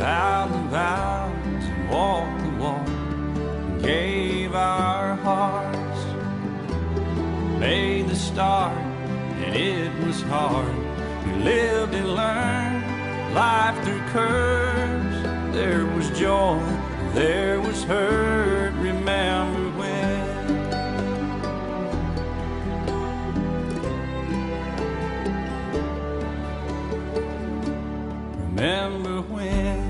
we vowed the vows and walked the walk gave our hearts, made the start, and it was hard. We lived and learned life threw curves. There was joy, there was hurt. Remember when? Remember when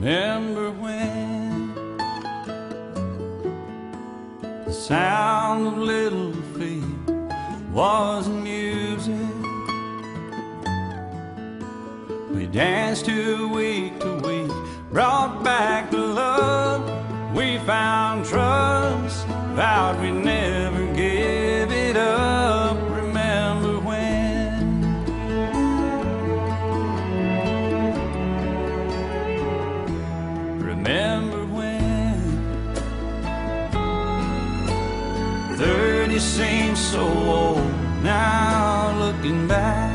Remember when the sound of little feet was music? We danced to week to week, brought back the love. We found seems so old. Now looking back